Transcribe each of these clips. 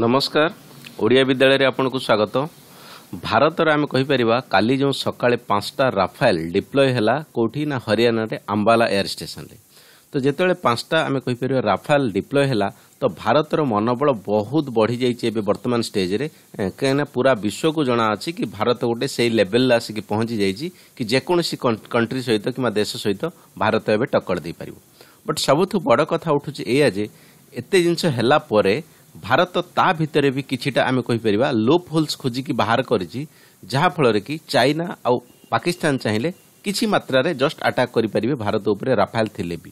ନମସ୍କାର। ଓଡ଼ିଆ ବିଦ୍ୟାଳୟରେ ଆପଣଙ୍କୁ ସ୍ୱାଗତ। ଭାରତରେ ଆମେ କହିପାରିବା କାଲି ଯେଉଁ ସକାଳେ ପାଞ୍ଚଟା ରାଫେଲ ଡିପ୍ଲୟ ହେଲା କେଉଁଠି ନା ହରିୟାଣାରେ ଆମ୍ବାଲା ଏୟାର ଷ୍ଟେସନରେ ତ ଯେତେବେଳେ ପାଞ୍ଚଟା ଆମେ କହିପାରିବା ରାଫେଲ ଡିପ୍ଲୟ ହେଲା ତ ଭାରତର ମନୋବଳ ବହୁତ ବଢ଼ିଯାଇଛି ଏବେ ବର୍ତ୍ତମାନ ଷ୍ଟେଜରେ କାହିଁକିନା ପୁରା ବିଶ୍ୱକୁ ଜଣାଅଛି କି ଭାରତ ଗୋଟେ ସେଇ ଲେଭେଲରେ ଆସିକି ପହଞ୍ଚି ଯାଇଛି କି ଯେକୌଣସି କଣ୍ଟ୍ରି ସହିତ କିମ୍ବା ଦେଶ ସହିତ ଭାରତ ଏବେ ଟକ୍କର ଦେଇପାରିବ। ବଟ୍ ସବୁଠୁ ବଡ଼ କଥା ଉଠୁଛି ଏଇଆ ଯେ ଏତେ ଜିନିଷ ହେଲା ପରେ ଭାରତ ତା ଭିତରେ ବି କିଛିଟା ଆମେ କହିପାରିବା ଲୋପ୍ ହୋଲ୍ସ ଖୋଜିକି ବାହାର କରିଛି ଯାହାଫଳରେ କି ଚାଇନା ଆଉ ପାକିସ୍ତାନ ଚାହିଁଲେ କିଛି ମାତ୍ରାରେ ଜଷ୍ଟ ଆଟାକ୍ କରିପାରିବେ ଭାରତ ଉପରେ ରାଫେଲ ଥିଲେ ବି।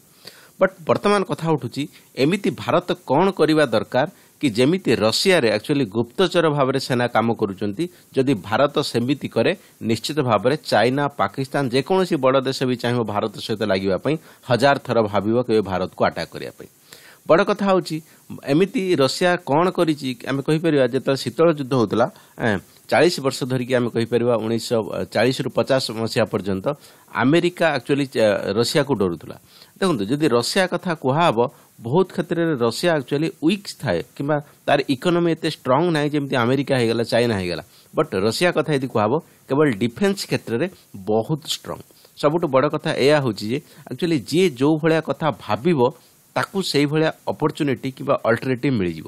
ବଟ୍ ବର୍ତ୍ତମାନ କଥା ଉଠୁଛି ଏମିତି ଭାରତ କ'ଣ କରିବା ଦରକାର କି ଯେମିତି ରଷିଆରେ ଆକ୍ଚୁଆଲି ଗୁପ୍ତଚର ଭାବରେ ସେନା କାମ କରୁଛନ୍ତି ଯଦି ଭାରତ ସେମିତି କରେ ନିଶ୍ଚିତ ଭାବରେ ଚାଇନା ପାକିସ୍ତାନ ଯେକୌଣସି ବଡ଼ ଦେଶ ବି ଚାହିଁବ ଭାରତ ସହିତ ଲାଗିବା ପାଇଁ ହଜାର ଥର ଭାବିବ କେବେ ଭାରତକୁ ଆଟାକ୍ କରିବା ପାଇଁ। ବଡ଼ କଥା ହେଉଛି ଏମିତି ରଷିଆ କ'ଣ କରିଛି ଆମେ କହିପାରିବା ଯେତେବେଳେ ଶୀତଳ ଯୁଦ୍ଧ ହେଉଥିଲା ଚାଳିଶ ବର୍ଷ ଧରିକି ଆମେ କହିପାରିବା ଉଣେଇଶହ ଚାଳିଶରୁ ପଚାଶ ମସିହା ପର୍ଯ୍ୟନ୍ତ ଆମେରିକା ଆକ୍ଚୁଆଲି ରଷିଆକୁ ଡରୁଥିଲା ଦେଖନ୍ତୁ ଯଦି ରଷିଆ କଥା କୁହାହେବ ବହୁତ କ୍ଷେତ୍ରରେ ରଷିଆ ଆକ୍ଚୁଆଲି ୱିକ୍ ଥାଏ କିମ୍ବା ତାର ଇକୋନୋମି ଏତେ ଷ୍ଟ୍ରଙ୍ଗ ନାହିଁ ଯେମିତି ଆମେରିକା ହେଇଗଲା ଚାଇନା ହେଇଗଲା ବଟ୍ ରଷିଆ କଥା ଯଦି କୁହାହେବ କେବଳ ଡିଫେନ୍ସ କ୍ଷେତ୍ରରେ ବହୁତ ଷ୍ଟ୍ରଙ୍ଗ ସବୁଠୁ ବଡ଼ କଥା ଏହା ହେଉଛି ଯେ ଆକ୍ଚୁଆଲି ଯିଏ ଯେଉଁ ଭଳିଆ କଥା ଭାବିବ ତାକୁ ସେଇଭଳିଆ ଅପରଚ୍ୟୁନିଟି କିମ୍ବା ଅଲ୍ଟରନେଟିଭ୍ ମିଳିଯିବ।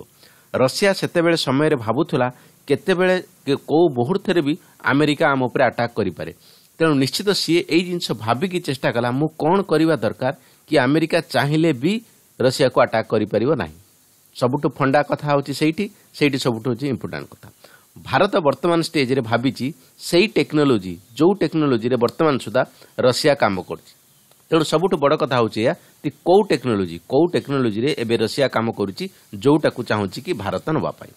ରଷିଆ ସେତେବେଳେ ସମୟରେ ଭାବୁଥିଲା କେତେବେଳେ କେଉଁ ମୁହୂର୍ତ୍ତରେ ବି ଆମେରିକା ଆମ ଉପରେ ଆଟାକ୍ କରିପାରେ। ତେଣୁ ନିଶ୍ଚିତ ସିଏ ଏଇ ଜିନିଷ ଭାବିକି ଚେଷ୍ଟା କଲା ମୁଁ କ'ଣ କରିବା ଦରକାର କି ଆମେରିକା ଚାହିଁଲେ ବି ରଷିଆକୁ ଆଟାକ୍ କରିପାରିବ ନାହିଁ? ସବୁଠୁ ଫଣ୍ଡା କଥା ହେଉଛି ସେଇଠି ସେଇଠି ସବୁଠୁ ହେଉଛି ଇମ୍ପୋର୍ଟାଣ୍ଟ କଥା। ଭାରତ ବର୍ତ୍ତମାନ ଷ୍ଟେଜ୍ରେ ଭାବିଛି ସେଇ ଟେକ୍ନୋଲୋଜି ଯେଉଁ ଟେକ୍ନୋଲୋଜିରେ ବର୍ତ୍ତମାନ ସୁଦ୍ଧା ରଷିଆ କାମ କରୁଛି। ତେଣୁ ସବୁଠୁ ବଡ଼ କଥା ହେଉଛି ଏହା କି କେଉଁ ଟେକ୍ନୋଲୋଜି କେଉଁ ଟେକ୍ନୋଲୋଜିରେ ଏବେ ରଷିଆ କାମ କରୁଛି ଯେଉଁଟାକୁ ଚାହୁଁଛି କି ଭାରତ ନେବା ପାଇଁ।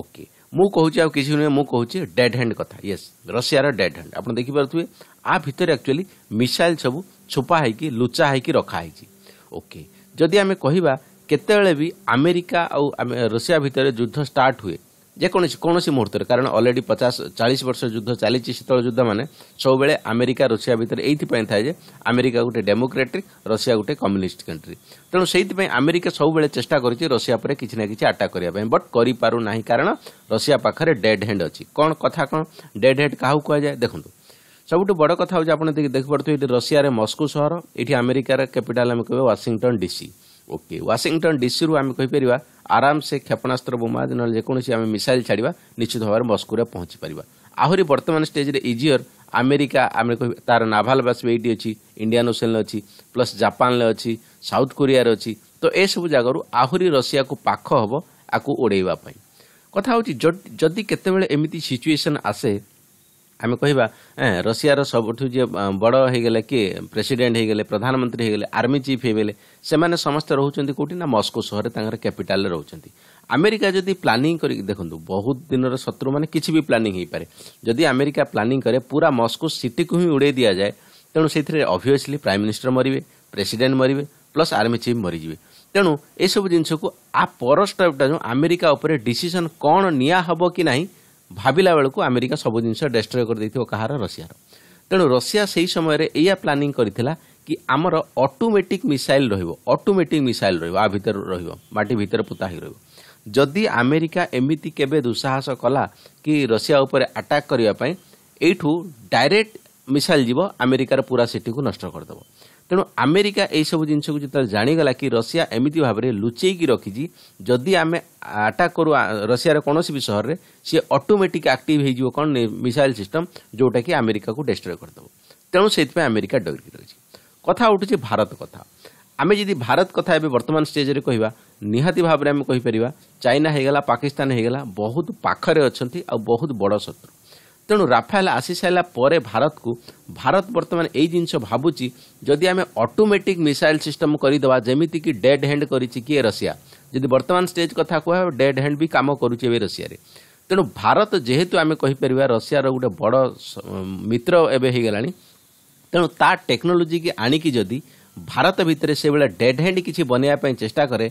ଓକେ ମୁଁ କହୁଛି ଆଉ କିଛି ନୁହେଁ ମୁଁ କହୁଛି ଡେଡ୍ ହ୍ୟାଣ୍ଡ କଥା। ୟେସ୍ ରଷିଆର ଡେଡ୍ ହ୍ୟାଣ୍ଡ ଆପଣ ଦେଖିପାରୁଥିବେ ଆ ଭିତରେ ଆକ୍ଚୁଆଲି ମିସାଇଲ୍ ସବୁ ଛୁପା ହେଇକି ଲୁଚା ହେଇକି ରଖାହେଇଛି ଓକେ ଯଦି ଆମେ କହିବା କେତେବେଳେ ବି ଆମେରିକା ଆଉ ରଷିଆ ଭିତରେ ଯୁଦ୍ଧ ଷ୍ଟାର୍ଟ ହୁଏ ଯେକୌଣସି କୌଣସି ମୁହୂର୍ତ୍ତରେ। କାରଣ ଅଲରେଡି ପଚାଶ ଚାଳିଶ ବର୍ଷ ଯୁଦ୍ଧ ଚାଲିଛି ଶୀତଳ ଯୁଦ୍ଧ ମାନେ ସବୁବେଳେ ଆମେରିକା ରଷିଆ ଭିତରେ ଏଇଥିପାଇଁ ଥାଏ ଯେ ଆମେରିକା ଗୋଟେ ଡେମୋକ୍ରାଟିକ୍ ରଷିଆ ଗୋଟେ କମ୍ୟୁନିଷ୍ଟ କଣ୍ଟ୍ରି ତେଣୁ ସେଇଥିପାଇଁ ଆମେରିକା ସବୁବେଳେ ଚେଷ୍ଟା କରିଛି ରଷିଆ ଉପରେ କିଛି ନା କିଛି ଆଟାକ୍ କରିବା ପାଇଁ। ବଟ୍ କରିପାରୁନାହିଁ କାରଣ ରଷିଆ ପାଖରେ ଡେଡ୍ ହ୍ୟାଣ୍ଡ ଅଛି। କ'ଣ କଥା କ'ଣ? ଡେଡ୍ ହ୍ୟାଣ୍ଡ କାହାକୁ କୁହାଯାଏ? ଦେଖନ୍ତୁ ସବୁଠୁ ବଡ଼ କଥା ହେଉଛି ଆପଣ ଦେଖିପାରୁଥିବେ ଏଠି ରଷିଆରେ ମସ୍କୋ ସହର ଏଠି ଆମେରିକାର କ୍ୟାପିଟାଲ ଆମେ କହିବା ୱାସିଂଟନ୍ ଡିସି ଓକେ ୱାସିଂଟନ୍ ଡିସିରୁ ଆମେ କହିପାରିବା ଆରାମସେ କ୍ଷେପଣାସ୍ତ୍ର ବୋମା ନହେଲେ ଯେକୌଣସି ଆମେ ମିସାଇଲ୍ ଛାଡ଼ିବା ନିଶ୍ଚିତ ଭାବରେ ମସ୍କୋରେ ପହଞ୍ଚି ପାରିବା ଆହୁରି ବର୍ତ୍ତମାନ ଷ୍ଟେଜ୍ରେ ଇଜିଅର ଆମେରିକା ଆମେ କହିବା ତାର ନାଭାଲ ବାସ୍ ଏଇଠି ଅଛି ଇଣ୍ଡିଆନ୍ ଓସେନ୍ରେ ଅଛି ପ୍ଲସ୍ ଜାପାନରେ ଅଛି ସାଉଥ କୋରିଆରେ ଅଛି ତ ଏସବୁ ଜାଗାରୁ ଆହୁରି ରଷିଆକୁ ପାଖ ହେବ ଆକୁ ଉଡ଼େଇବା ପାଇଁ। କଥା ହେଉଛି ଯଦି କେତେବେଳେ ଏମିତି ସିଚୁଏସନ୍ ଆସେ ଆମେ କହିବା ରଷିଆର ସବୁଠୁ ଯିଏ ବଡ଼ ହେଇଗଲେ କିଏ? ପ୍ରେସିଡେଣ୍ଟ ହେଇଗଲେ ପ୍ରଧାନମନ୍ତ୍ରୀ ହେଇଗଲେ ଆର୍ମି ଚିଫ୍ ହେଇଗଲେ ସେମାନେ ସମସ୍ତେ ରହୁଛନ୍ତି କେଉଁଠି ନା ମସ୍କୋ ସହରରେ ତାଙ୍କର କ୍ୟାପିଟାଲରେ ରହୁଛନ୍ତି। ଆମେରିକା ଯଦି ପ୍ଲାନିଂ କରିକି ଦେଖନ୍ତୁ ବହୁତ ଦିନର ଶତ୍ରୁ ମାନେ କିଛି ବି ପ୍ଲାନିଂ ହେଇପାରେ। ଯଦି ଆମେରିକା ପ୍ଲାନିଂ କରେ ପୁରା ମସ୍କୋ ସିଟିକୁ ହିଁ ଉଡ଼େଇ ଦିଆଯାଏ ତେଣୁ ସେଥିରେ ଅଭିୟସଲି ପ୍ରାଇମ୍ ମିନିଷ୍ଟର ମରିବେ ପ୍ରେସିଡେଣ୍ଟ ମରିବେ ପ୍ଲସ୍ ଆର୍ମି ଚିଫ୍ ମରିଯିବେ। ତେଣୁ ଏସବୁ ଜିନିଷକୁ ଆ ପର ଷ୍ଟେପ୍ଟା ଯେଉଁ ଆମେରିକା ଉପରେ ଡିସିସନ୍ କ'ଣ ନିଆ ହେବ କି ନାହିଁ ଭାବିଲା ବେଳକୁ ଆମେରିକା ସବୁ ଜିନିଷ ଡେଷ୍ଟ୍ରୟ କରିଦେଇଥିବ କାହାର? ରଷିଆର। ତେଣୁ ରଷିଆ ସେହି ସମୟରେ ଏଇଆ ପ୍ଲାନିଂ କରିଥିଲା କି ଆମର ଅଟୋମେଟିକ୍ ମିସାଇଲ୍ ରହିବ ଅଟୋମେଟିକ୍ ମିସାଇଲ୍ ରହିବ ଆ ଭିତରେ ରହିବ ମାଟି ଭିତରେ ପୋତା ହେଇ ରହିବ। ଯଦି ଆମେରିକା ଏମିତି କେବେ ଦୁଃସାହସ କଲା କି ରଷିଆ ଉପରେ ଆଟାକ୍ କରିବା ପାଇଁ ଏଇଠୁ ଡାଇରେକ୍ଟ ମିସାଇଲ୍ ଯିବ ଆମେରିକାର ପୁରା ସିଟିକୁ ନଷ୍ଟ କରିଦେବ। ତେଣୁ ଆମେରିକା ଏଇସବୁ ଜିନିଷକୁ ଯେତେବେଳେ ଜାଣିଗଲା କି ରଷିଆ ଏମିତି ଭାବରେ ଲୁଚେଇକି ରଖିଛି ଯଦି ଆମେ ଆଟାକ୍ କରୁ ରଷିଆର କୌଣସି ବି ସହରରେ ସିଏ ଅଟୋମେଟିକ୍ ଆକ୍ଟିଭ୍ ହେଇଯିବ କ'ଣ? ମିସାଇଲ୍ ସିଷ୍ଟମ୍ ଯେଉଁଟାକି ଆମେରିକାକୁ ଡେଷ୍ଟ୍ରୟ କରିଦେବ। ତେଣୁ ସେଇଥିପାଇଁ ଆମେରିକା ଡରିକି ରହିଛି। କଥା ଉଠୁଛି ଭାରତ କଥା। ଆମେ ଯଦି ଭାରତ କଥା ଏବେ ବର୍ତ୍ତମାନ ଷ୍ଟେଜ୍ରେ କହିବା ନିହାତି ଭାବରେ ଆମେ କହିପାରିବା ଚାଇନା ହେଇଗଲା ପାକିସ୍ତାନ ହେଇଗଲା ବହୁତ ପାଖରେ ଅଛନ୍ତି ଆଉ ବହୁତ ବଡ଼ ଶତ୍ରୁ। ତେଣୁ ରାଫେଲ ଆସିସାରିଲା ପରେ ଭାରତକୁ ଭାରତ ବର୍ତ୍ତମାନ ଏଇ ଜିନିଷ ଭାବୁଛି ଯଦି ଆମେ ଅଟୋମେଟିକ୍ ମିସାଇଲ୍ ସିଷ୍ଟମ୍ କରିଦେବା ଯେମିତିକି ଡେଡ୍ ହ୍ୟାଣ୍ଡ କରିଛି କିଏ ରଷିଆ? ଯଦି ବର୍ତ୍ତମାନ ଷ୍ଟେଜ୍ କଥା କୁହା ଡେଡ୍ ହ୍ୟାଣ୍ଡ ବି କାମ କରୁଛି ଏବେ ରଷିଆରେ। ତେଣୁ ଭାରତ ଯେହେତୁ ଆମେ କହିପାରିବା ରଷିଆର ଗୋଟେ ବଡ଼ ମିତ୍ର ଏବେ ହେଇଗଲାଣି ତେଣୁ ତା ଟେକ୍ନୋଲୋଜିକି ଆଣିକି ଯଦି ଭାରତ ଭିତରେ ସେଭଳିଆ ଡେଡ୍ ହ୍ୟାଣ୍ଡ କିଛି ବନେଇବା ପାଇଁ ଚେଷ୍ଟା କରେ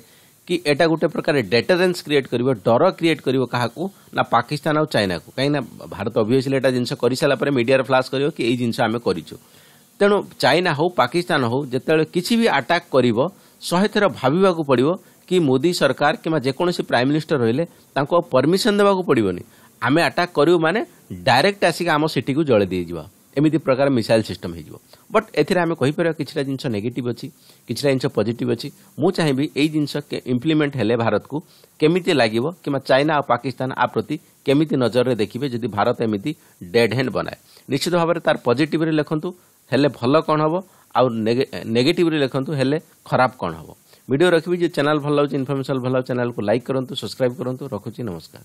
କି ଏଇଟା ଗୋଟେ ପ୍ରକାର ଡେଟରେନ୍ସ କ୍ରିଏଟ୍ କରିବ ଡର କ୍ରିଏଟ୍ କରିବ କାହାକୁ ନା ପାକିସ୍ତାନ ଆଉ ଚାଇନାକୁ କାହିଁକିନା ଭାରତ ଅଭିୟସଲି ଏଇଟା ଜିନିଷ କରିସାରିଲା ପରେ ମିଡ଼ିଆରେ ଫ୍ଲାସ୍ କରିବ କି ଏଇ ଜିନିଷ ଆମେ କରିଛୁ ତେଣୁ ଚାଇନା ହେଉ ପାକିସ୍ତାନ ହେଉ ଯେତେବେଳେ କିଛି ବି ଆଟାକ୍ କରିବ ଶହେ ଥର ଭାବିବାକୁ ପଡ଼ିବ କି ମୋଦି ସରକାର କିମ୍ବା ଯେକୌଣସି ପ୍ରାଇମ୍ ମିନିଷ୍ଟର ରହିଲେ ତାଙ୍କୁ ଆଉ ପରମିସନ ଦେବାକୁ ପଡ଼ିବନି ଆମେ ଆଟାକ୍ କରିବୁ ମାନେ ଡାଇରେକ୍ଟ ଆସିକି ଆମ ସିଟିକୁ ଜଳେଇ ଦେଇଯିବା ଏମିତି ପ୍ରକାର ମିସାଇଲ୍ ସିଷ୍ଟମ ହେଇଯିବ। ବଟ୍ ଏଥିରେ ଆମେ କହିପାରିବା କିଛିଟା ଜିନିଷ ନେଗେଟିଭ୍ ଅଛି କିଛିଟା ଜିନିଷ ପଜିଟିଭ୍ ଅଛି। ମୁଁ ଚାହିଁବି ଏଇ ଜିନିଷ ଇମ୍ପ୍ଲିମେଣ୍ଟ ହେଲେ ଭାରତକୁ କେମିତି ଲାଗିବ କିମ୍ବା ଚାଇନା ଆଉ ପାକିସ୍ତାନ ଆ ପ୍ରତି କେମିତି ନଜରରେ ଦେଖିବେ ଯଦି ଭାରତ ଏମିତି ଡେଡ୍ ହ୍ୟାଣ୍ଡ ବନାଏ। ନିଶ୍ଚିତ ଭାବରେ ତାର ପଜିଟିଭରେ ଲେଖନ୍ତୁ ହେଲେ ଭଲ କ'ଣ ହେବ? ଆଉ ନେଗେଟିଭରେ ଲେଖନ୍ତୁ ହେଲେ ଖରାପ କ'ଣ ହେବ? ଭିଡ଼ିଓ ରଖିବି ଯେ ଚ୍ୟାନେଲ୍ ଭଲ ଲାଗୁଛି ଇନଫର୍ମେସନ୍ ଭଲ ଲାଗୁଛି ଚ୍ୟାନେଲକୁ ଲାଇକ୍ କରନ୍ତୁ ସବସ୍କ୍ରାଇବ୍ କରନ୍ତୁ ରଖୁଛି ନମସ୍କାର।